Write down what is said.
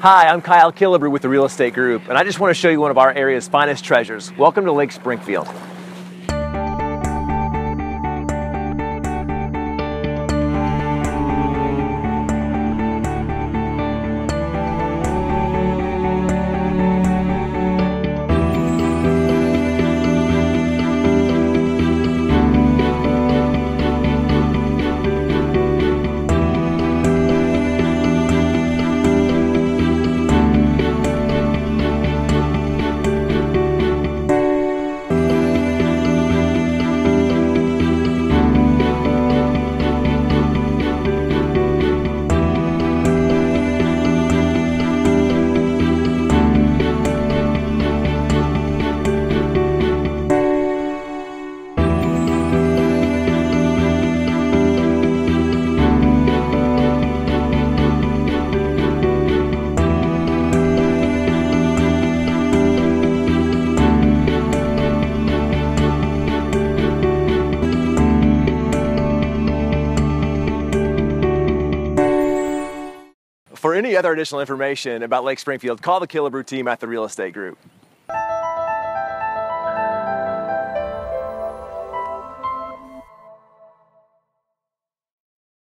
Hi, I'm Kyle Killebrew with the Real Estate Group, and I just want to show you one of our area's finest treasures. Welcome to Lake Springfield. For any other additional information about Lake Springfield, call the Killebrew team at the Real Estate Group.